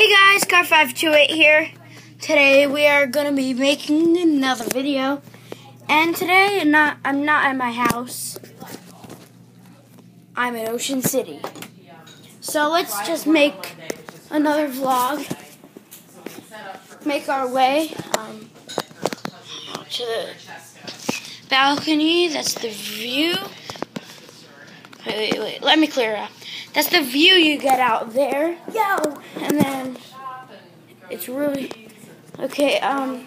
Hey guys, Car528 here. Today we are gonna be making another video. And today not I'm not at my house. I'm in Ocean City. So let's just make another vlog. Make our way um, to the balcony. That's the view. Wait, wait, wait. Let me clear up. That's the view you get out there. Yo! And then it's really okay. Um,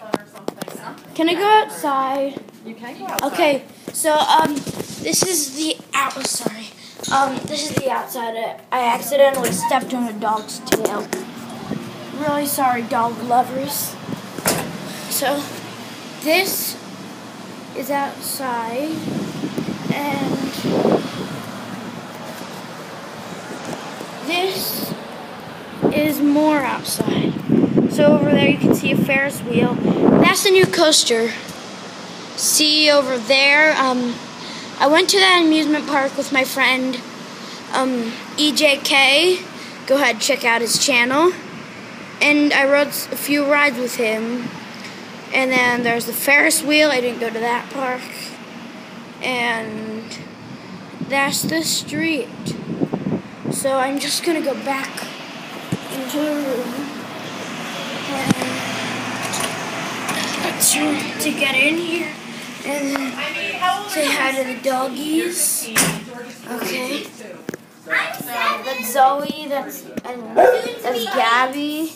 can I go outside? You can go outside. Okay, so um, this is the out. Sorry, um, this is the outside. I accidentally stepped on a dog's tail. Really sorry, dog lovers. So this is outside, and this is more outside. So over there you can see a Ferris wheel. That's the new coaster. See over there. Um, I went to that amusement park with my friend um, EJK. Go ahead, check out his channel. And I rode a few rides with him. And then there's the Ferris wheel. I didn't go to that park. And that's the street. So I'm just gonna go back into the room and to, to get in here and say hi to the doggies. Okay. That's Zoe. That's and that's Gabby.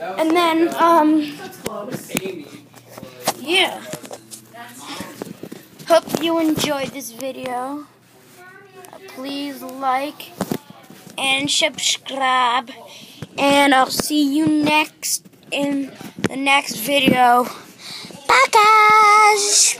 And then um yeah. Hope you enjoyed this video. Please like and subscribe. And I'll see you next in the next video. Bye, guys.